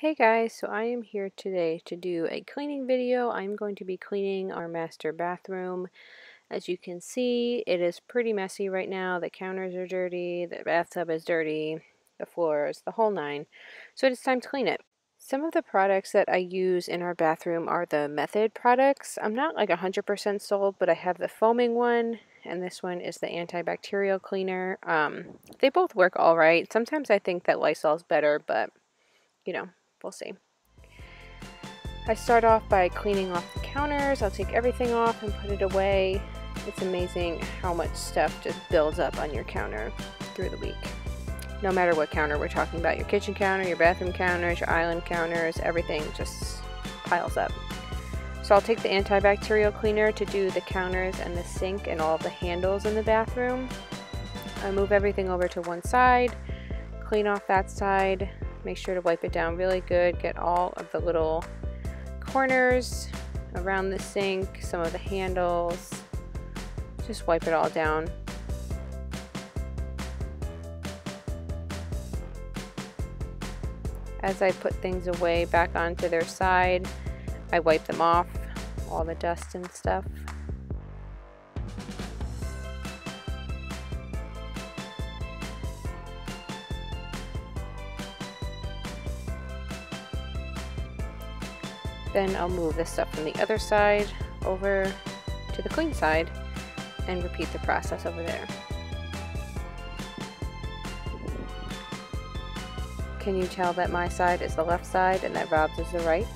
Hey guys, so I am here today to do a cleaning video. I'm going to be cleaning our master bathroom. As you can see, it is pretty messy right now. The counters are dirty, the bathtub is dirty, the floors, the whole nine. So it's time to clean it. Some of the products that I use in our bathroom are the Method products. I'm not like 100% sold, but I have the foaming one, and this one is the antibacterial cleaner. Um, they both work all right. Sometimes I think that Lysol is better, but you know, We'll see. I start off by cleaning off the counters. I'll take everything off and put it away. It's amazing how much stuff just builds up on your counter through the week. No matter what counter we're talking about, your kitchen counter, your bathroom counters, your island counters, everything just piles up. So I'll take the antibacterial cleaner to do the counters and the sink and all the handles in the bathroom. I move everything over to one side, clean off that side, Make sure to wipe it down really good. Get all of the little corners around the sink, some of the handles. Just wipe it all down. As I put things away back onto their side, I wipe them off, all the dust and stuff. Then I'll move this stuff from the other side over to the clean side and repeat the process over there. Can you tell that my side is the left side and that Rob's is the right?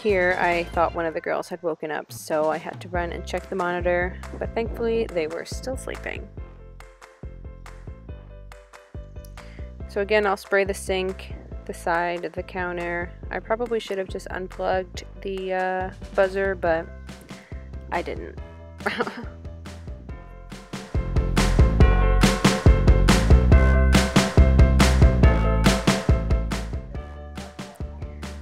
Here I thought one of the girls had woken up so I had to run and check the monitor but thankfully they were still sleeping. So again I'll spray the sink the side of the counter. I probably should have just unplugged the uh, buzzer, but I didn't.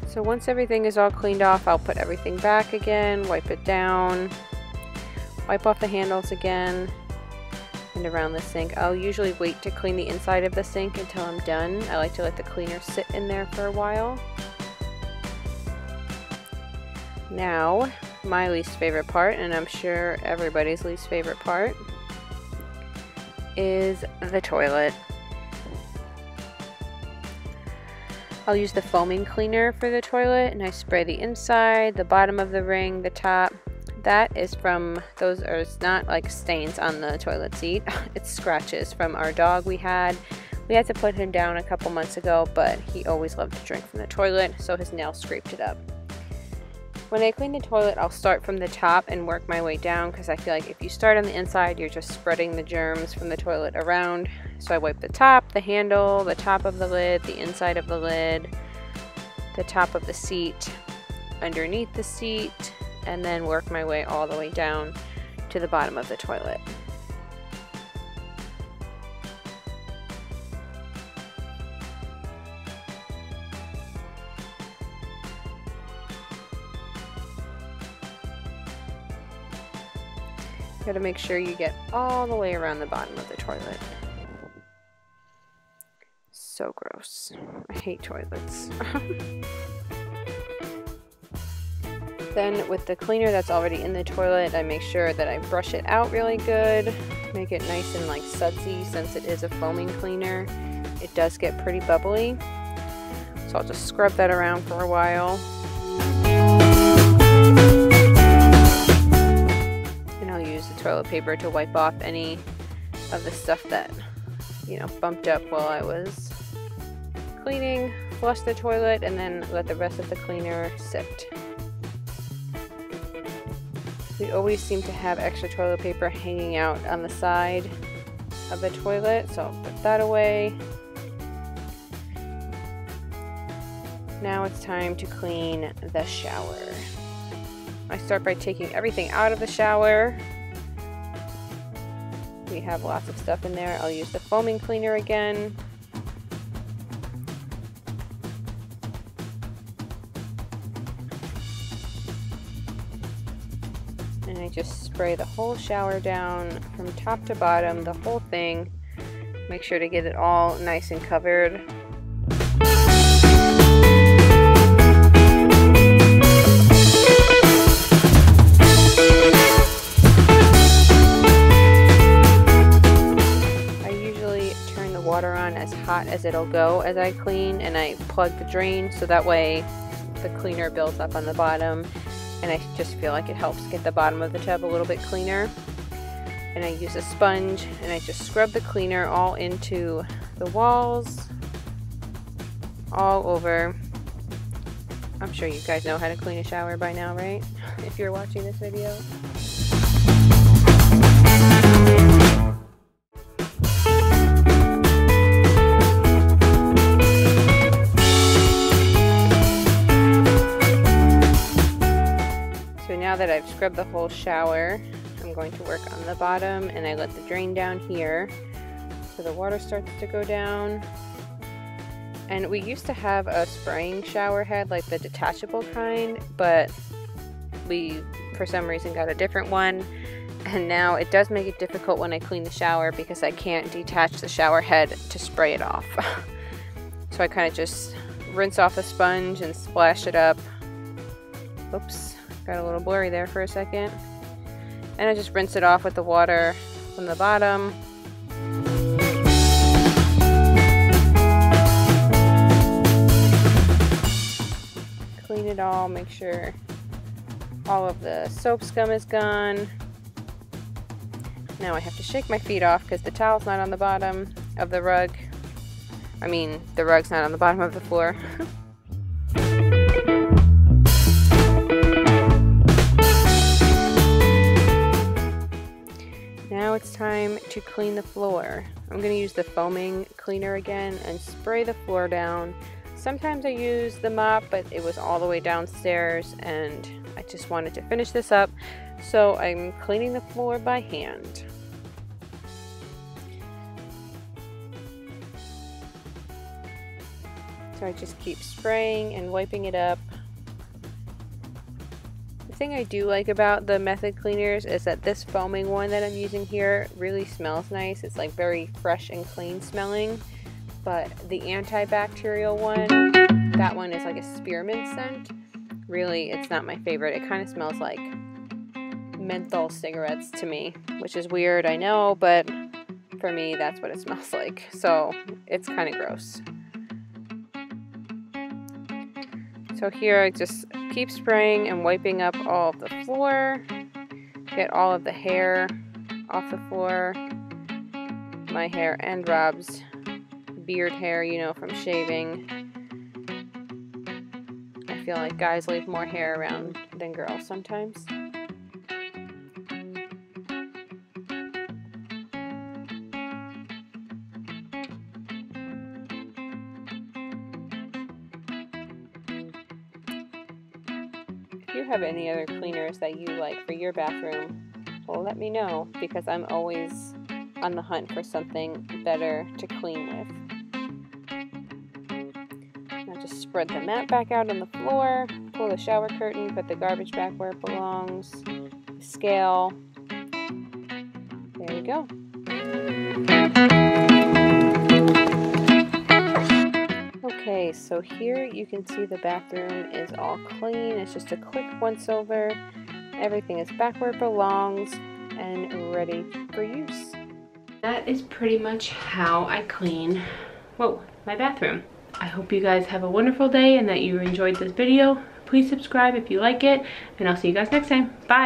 so once everything is all cleaned off, I'll put everything back again, wipe it down, wipe off the handles again, and around the sink. I'll usually wait to clean the inside of the sink until I'm done. I like to let the cleaner sit in there for a while. Now, my least favorite part, and I'm sure everybody's least favorite part, is the toilet. I'll use the foaming cleaner for the toilet and I spray the inside, the bottom of the ring, the top, that is from, those are it's not like stains on the toilet seat. it's scratches from our dog we had. We had to put him down a couple months ago, but he always loved to drink from the toilet, so his nail scraped it up. When I clean the toilet, I'll start from the top and work my way down because I feel like if you start on the inside, you're just spreading the germs from the toilet around. So I wipe the top, the handle, the top of the lid, the inside of the lid, the top of the seat, underneath the seat, and then work my way all the way down to the bottom of the toilet. Got to make sure you get all the way around the bottom of the toilet. So gross. I hate toilets. Then with the cleaner that's already in the toilet, I make sure that I brush it out really good, make it nice and like sudsy since it is a foaming cleaner. It does get pretty bubbly. So I'll just scrub that around for a while. And I'll use the toilet paper to wipe off any of the stuff that, you know, bumped up while I was cleaning, flush the toilet, and then let the rest of the cleaner sit. We always seem to have extra toilet paper hanging out on the side of the toilet, so I'll put that away. Now it's time to clean the shower. I start by taking everything out of the shower. We have lots of stuff in there. I'll use the foaming cleaner again. and I just spray the whole shower down from top to bottom, the whole thing. Make sure to get it all nice and covered. I usually turn the water on as hot as it'll go as I clean and I plug the drain so that way the cleaner builds up on the bottom and I just feel like it helps get the bottom of the tub a little bit cleaner. And I use a sponge and I just scrub the cleaner all into the walls, all over. I'm sure you guys know how to clean a shower by now, right? if you're watching this video. That I've scrubbed the whole shower, I'm going to work on the bottom and I let the drain down here so the water starts to go down. And we used to have a spraying shower head like the detachable kind, but we for some reason got a different one and now it does make it difficult when I clean the shower because I can't detach the shower head to spray it off. so I kind of just rinse off a sponge and splash it up. Oops. Got a little blurry there for a second. And I just rinse it off with the water from the bottom. Clean it all, make sure all of the soap scum is gone. Now I have to shake my feet off because the towel's not on the bottom of the rug. I mean, the rug's not on the bottom of the floor. to clean the floor. I'm going to use the foaming cleaner again and spray the floor down. Sometimes I use the mop, but it was all the way downstairs and I just wanted to finish this up. So I'm cleaning the floor by hand. So I just keep spraying and wiping it up thing I do like about the method cleaners is that this foaming one that I'm using here really smells nice. It's like very fresh and clean smelling. But the antibacterial one, that one is like a spearmint scent. Really, it's not my favorite. It kind of smells like menthol cigarettes to me, which is weird, I know, but for me, that's what it smells like. So it's kind of gross. So here I just keep spraying and wiping up all of the floor. Get all of the hair off the floor. My hair and Rob's beard hair, you know, from shaving. I feel like guys leave more hair around than girls sometimes. You have any other cleaners that you like for your bathroom, well, let me know because I'm always on the hunt for something better to clean with. Now just spread the mat back out on the floor, pull the shower curtain, put the garbage back where it belongs, scale. There you go. Okay, so here you can see the bathroom is all clean. It's just a quick once over. Everything is back where it belongs and ready for use. That is pretty much how I clean, whoa, my bathroom. I hope you guys have a wonderful day and that you enjoyed this video. Please subscribe if you like it, and I'll see you guys next time. Bye!